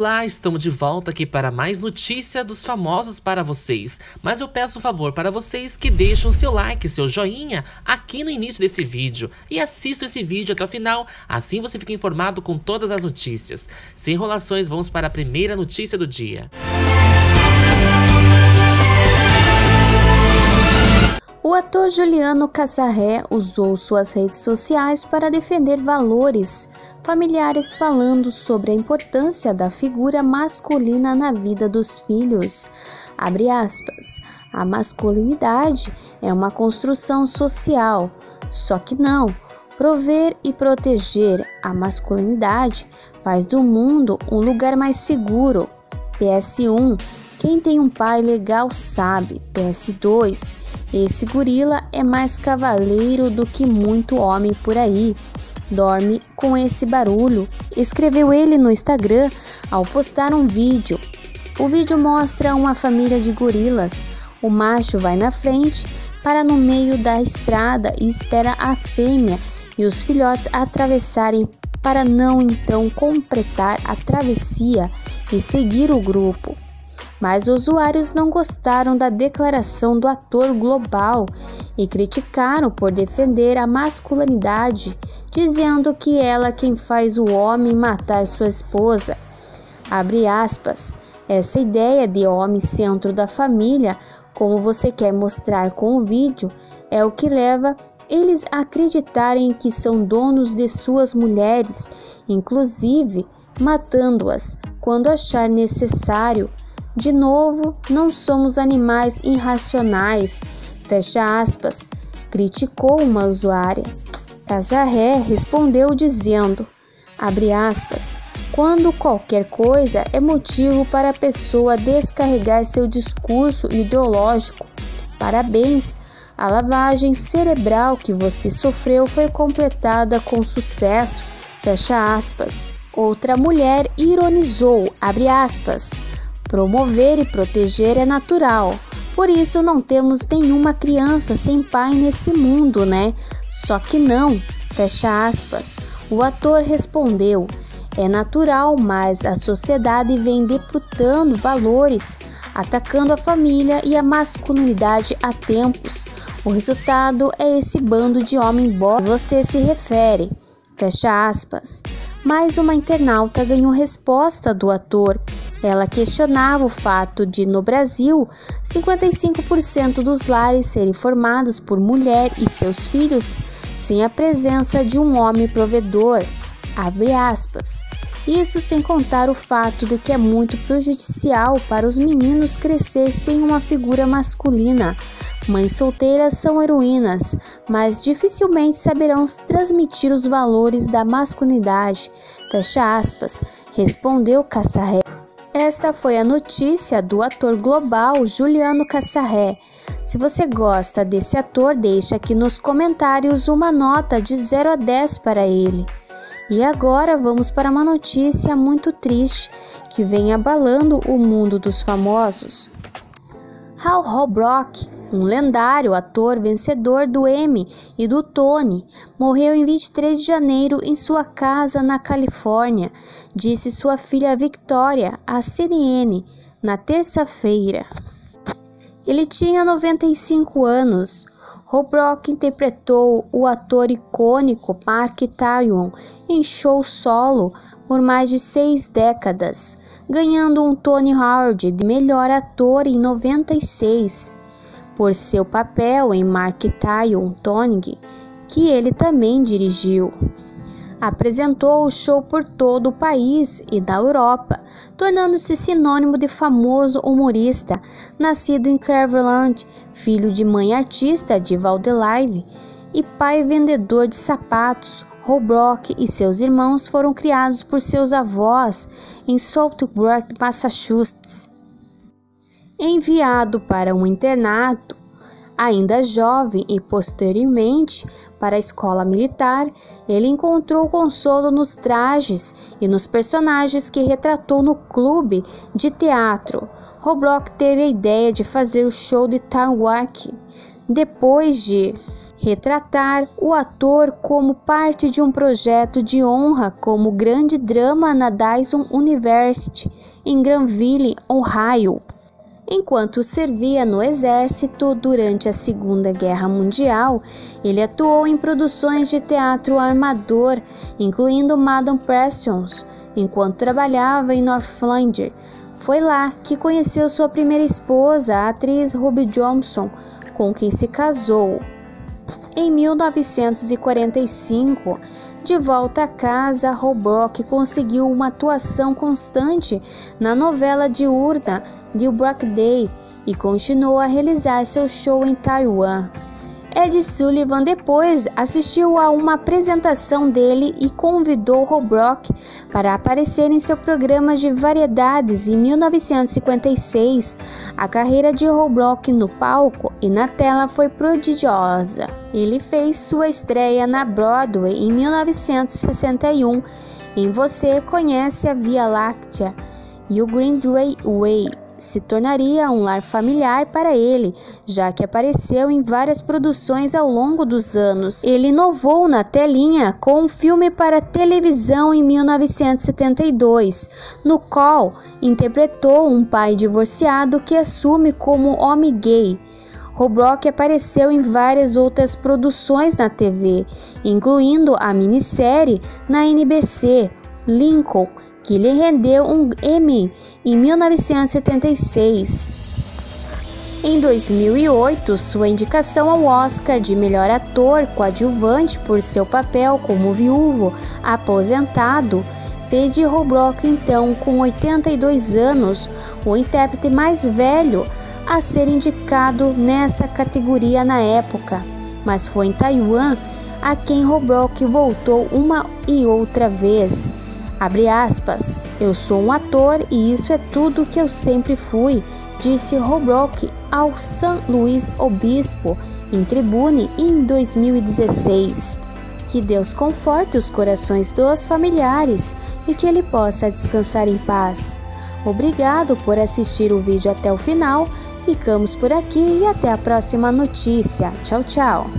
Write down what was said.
Olá, estamos de volta aqui para mais notícia dos famosos para vocês. Mas eu peço um favor para vocês que deixem o seu like, seu joinha aqui no início desse vídeo e assistam esse vídeo até o final, assim você fica informado com todas as notícias. Sem enrolações, vamos para a primeira notícia do dia. O ator Juliano Cassarré usou suas redes sociais para defender valores familiares, falando sobre a importância da figura masculina na vida dos filhos. Abre aspas. A masculinidade é uma construção social, só que não. Prover e proteger a masculinidade faz do mundo um lugar mais seguro. PS1 quem tem um pai legal sabe. PS2. Esse gorila é mais cavaleiro do que muito homem por aí. Dorme com esse barulho, escreveu ele no Instagram ao postar um vídeo. O vídeo mostra uma família de gorilas. O macho vai na frente, para no meio da estrada e espera a fêmea e os filhotes atravessarem para não então completar a travessia e seguir o grupo. Mas usuários não gostaram da declaração do ator global e criticaram por defender a masculinidade, dizendo que ela é quem faz o homem matar sua esposa. Abre aspas. Essa ideia de homem centro da família, como você quer mostrar com o vídeo, é o que leva eles a acreditarem que são donos de suas mulheres, inclusive matando-as quando achar necessário de novo, não somos animais irracionais, fecha aspas, criticou uma usuária. Casarré respondeu dizendo, abre aspas, quando qualquer coisa é motivo para a pessoa descarregar seu discurso ideológico. Parabéns, a lavagem cerebral que você sofreu foi completada com sucesso. Fecha aspas. Outra mulher ironizou, abre aspas. Promover e proteger é natural. Por isso não temos nenhuma criança sem pai nesse mundo, né? Só que não. Fecha aspas. O ator respondeu: É natural, mas a sociedade vem deputando valores, atacando a família e a masculinidade há tempos. O resultado é esse bando de homem boy você se refere. Fecha aspas. Mais uma internauta ganhou resposta do ator. Ela questionava o fato de, no Brasil, 55% dos lares serem formados por mulher e seus filhos sem a presença de um homem provedor. Abre aspas. Isso sem contar o fato de que é muito prejudicial para os meninos crescer sem uma figura masculina. Mães solteiras são heroínas, mas dificilmente saberão transmitir os valores da masculinidade. Fecha aspas, respondeu Cassarré. Esta foi a notícia do ator global Juliano Cassarré. Se você gosta desse ator, deixa aqui nos comentários uma nota de 0 a 10 para ele. E agora vamos para uma notícia muito triste que vem abalando o mundo dos famosos. Hal Holbrook, um lendário ator vencedor do Emmy e do Tony, morreu em 23 de janeiro em sua casa na Califórnia, disse sua filha Victoria à CNN na terça-feira. Ele tinha 95 anos. Holbrook interpretou o ator icônico Mark Twain em show solo por mais de seis décadas, ganhando um Tony Award de melhor ator em 96 por seu papel em Mark Twain Tony, que ele também dirigiu. Apresentou o show por todo o país e da Europa, tornando-se sinônimo de famoso humorista, nascido em Cleveland, filho de mãe artista de Valdelive e pai vendedor de sapatos. Holbrook e seus irmãos foram criados por seus avós em Southwark, Massachusetts. Enviado para um internato, ainda jovem e posteriormente para a escola militar, ele encontrou consolo nos trajes e nos personagens que retratou no clube de teatro Roblox teve a ideia de fazer o show de Tarwak depois de retratar o ator como parte de um projeto de honra como grande drama na Dyson University, em Granville, Ohio. Enquanto servia no exército durante a Segunda Guerra Mundial, ele atuou em produções de teatro armador, incluindo Madame Pressions, enquanto trabalhava em Northlander. Foi lá que conheceu sua primeira esposa, a atriz Ruby Johnson, com quem se casou. Em 1945, de volta a casa, Robrock conseguiu uma atuação constante na novela diurna The Black Day e continuou a realizar seu show em Taiwan. Ed Sullivan depois assistiu a uma apresentação dele e convidou Robrock para aparecer em seu programa de variedades em 1956. A carreira de Robrock no palco e na tela foi prodigiosa. Ele fez sua estreia na Broadway em 1961 em Você Conhece a Via Láctea e o Greenway Way se tornaria um lar familiar para ele, já que apareceu em várias produções ao longo dos anos. Ele inovou na telinha com um filme para televisão em 1972, no qual interpretou um pai divorciado que assume como homem gay. Robrock apareceu em várias outras produções na TV, incluindo a minissérie na NBC Lincoln que lhe rendeu um Emmy em 1976. Em 2008, sua indicação ao Oscar de melhor ator coadjuvante por seu papel como viúvo aposentado de Robrock, então com 82 anos, o intérprete mais velho a ser indicado nessa categoria na época. Mas foi em Taiwan a quem Robrock voltou uma e outra vez Abre aspas, eu sou um ator e isso é tudo que eu sempre fui, disse Robrock ao São Luís Obispo em Tribune em 2016. Que Deus conforte os corações dos familiares e que ele possa descansar em paz. Obrigado por assistir o vídeo até o final. Ficamos por aqui e até a próxima notícia. Tchau, tchau.